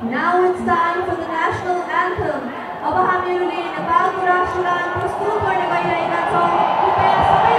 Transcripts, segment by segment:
Now it's time for the national anthem. अब हामीहरूले नेपालको राष्ट्रगान प्रस्तुत गर्ने गइरहेका छौँ कृपया सबैजना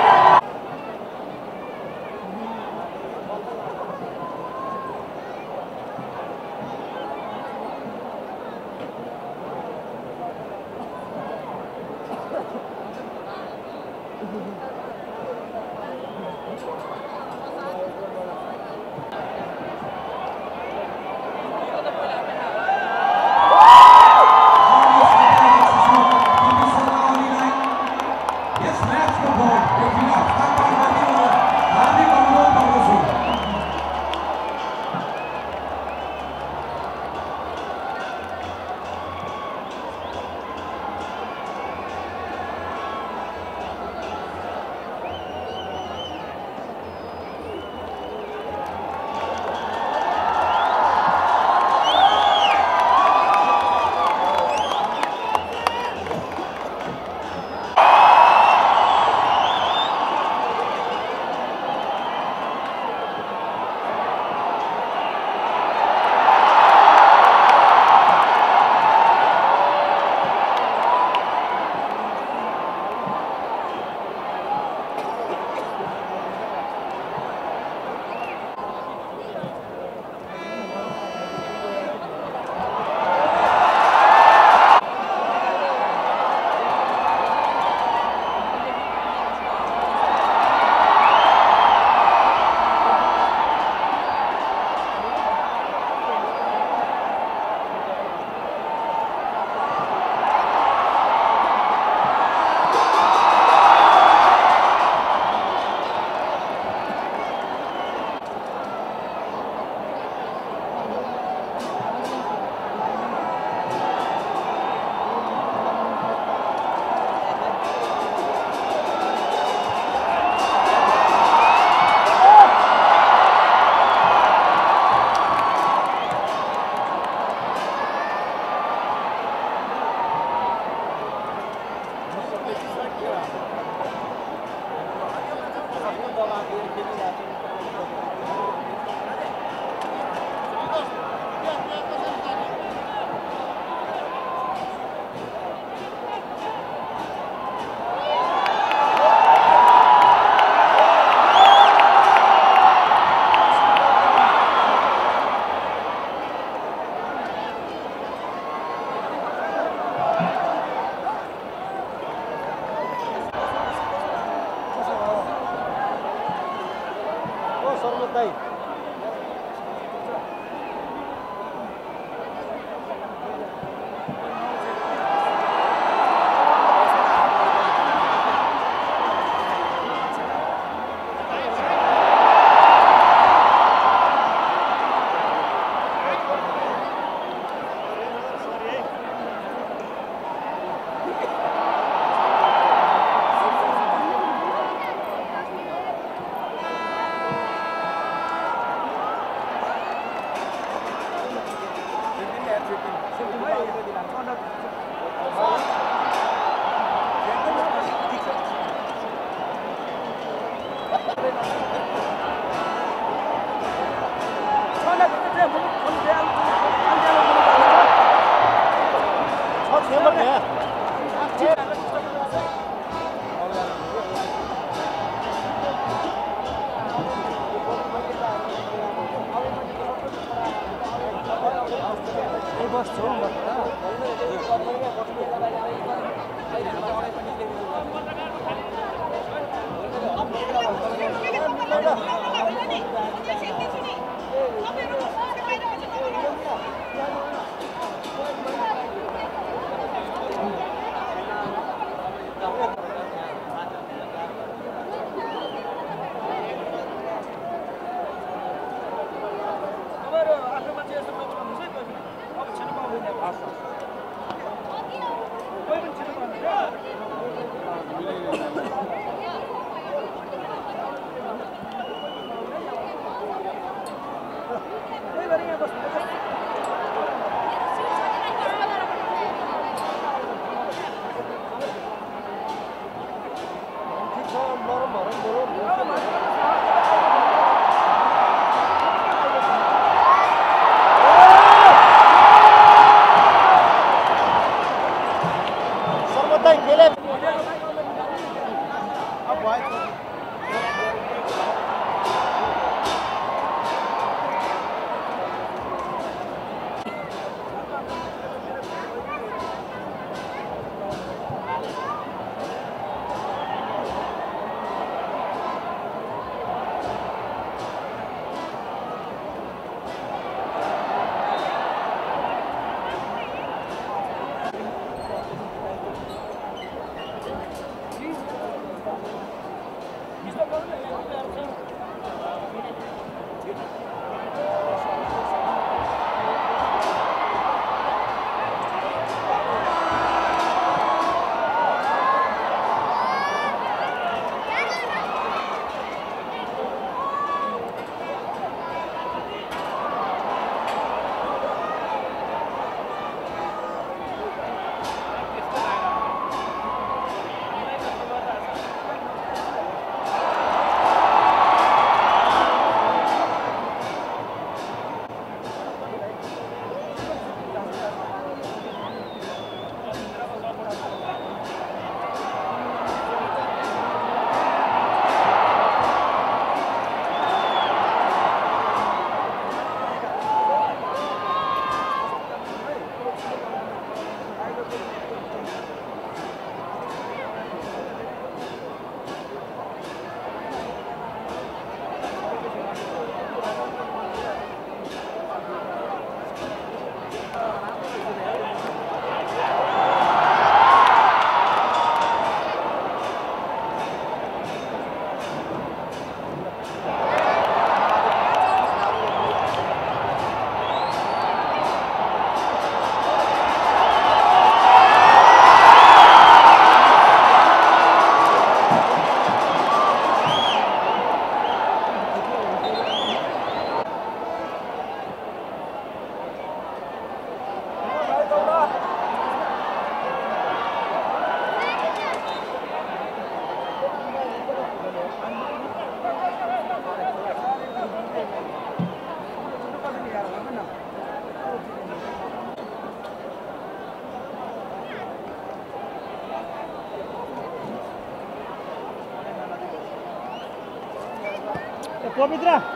Kom, Idra!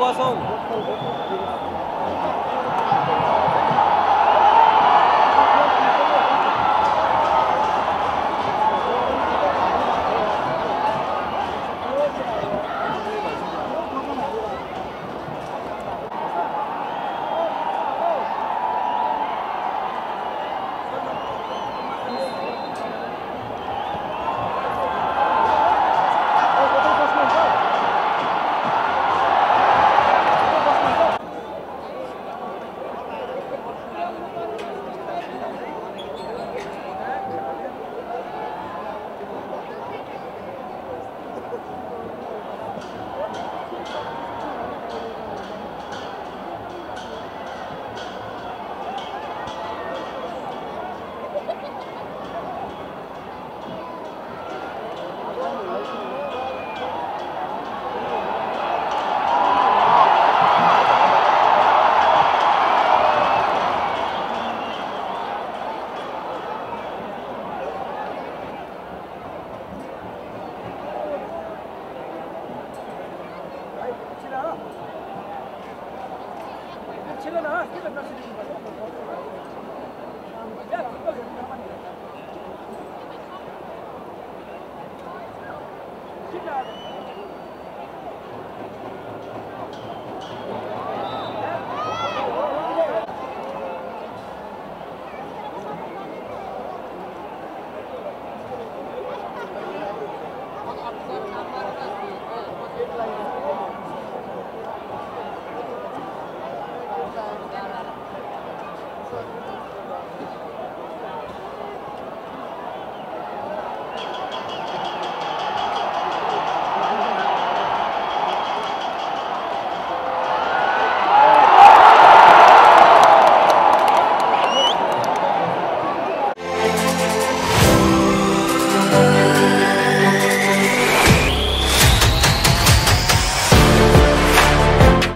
Bozão.